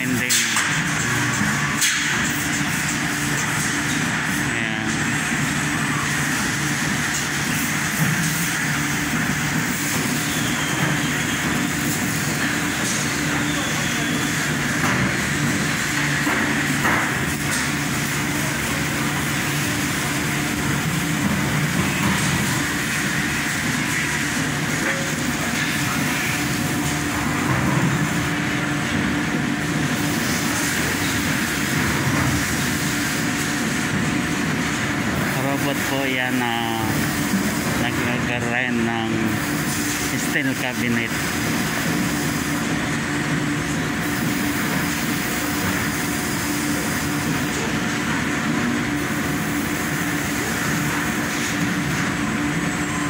time then robot po yan na nagkakaroon ng steel cabinet.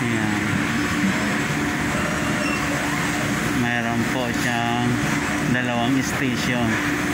Ayan. Meron po siyang dalawang station.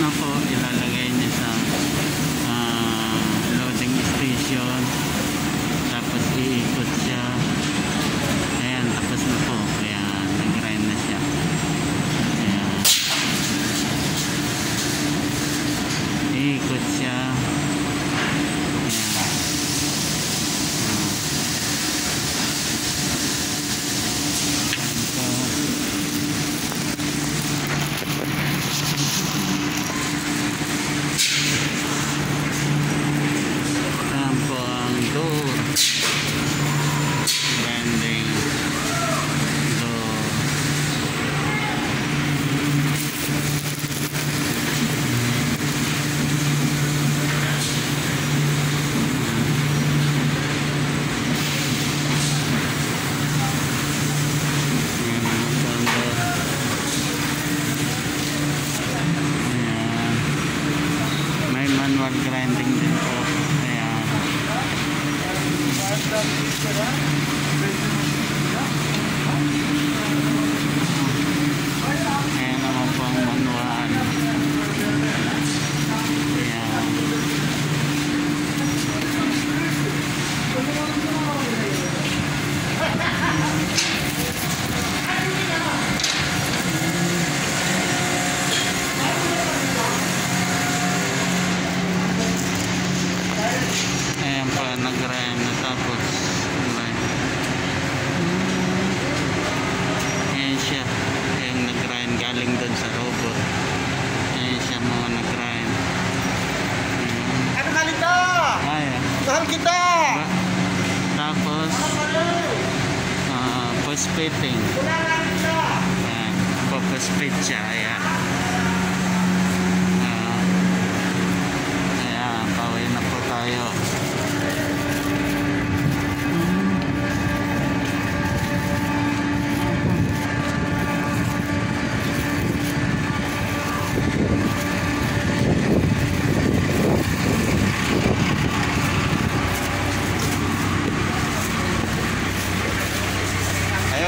No. Mahal kita! Ba? Tapos, ah. Wala lang kita! Ayan. Pospate siya. Ayan. Ah. Ayan. Pauwi na po tayo.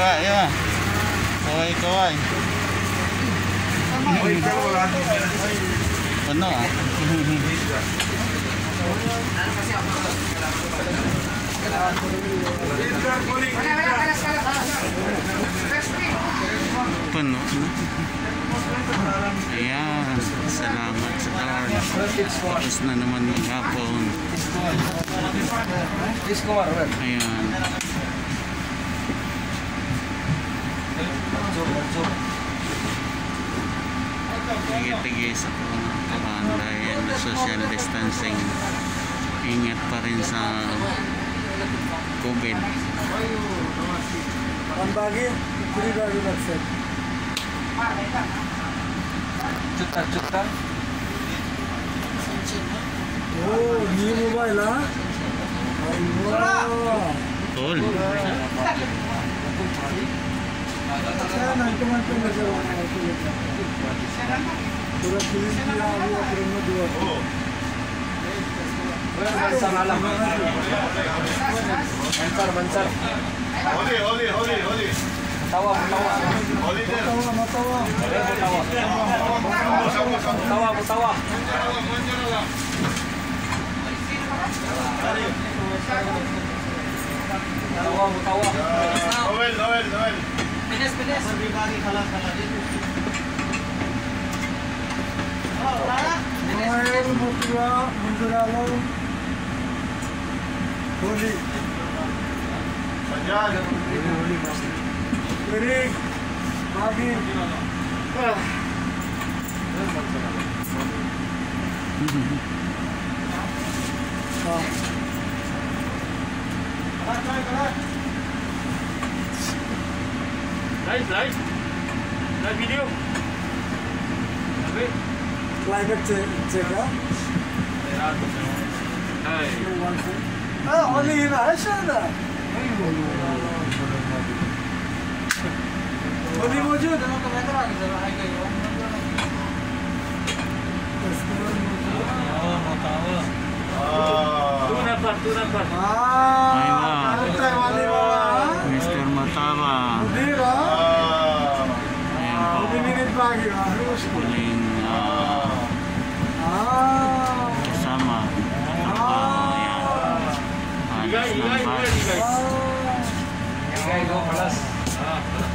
Ayo, ayo. Kaway, kaway. Ano ah? Puno. Ayan. Salamat sa Lord. Tapos na naman maghapon. Ayan. Tigil-tigil sa pamanda yan na social distancing. Ingat pa rin sa COVID. Ang bagay, hindi bago nag-set. Chuta, chuta. Oh, new mobile ha? Ayun. Tol. Kaya Saya nak teman tu nak jual apa tu? Saya nak. Dia ada dua. Bancar alam. Bancar bancar. Holi holi holi holi. Tawa tawa. Holi dia. Tawa mata tawa. Tawa tawa. Tawa tawa. Tawa tawa. Tawa mata tawa. Noel noel noel. बिनेस बिनेस विभागी खला खला दे मोबाइल मुद्रा मुद्रा लो होली सजा होली मेरी बागी हाँ Nice, nice. Nice video. Okay. Climb it, check out. Hey. Ah, only in Ashana. Only موجود أنا كمان راح أقدر هاي جاي بس آه آه آه Okay, okay, okay, 生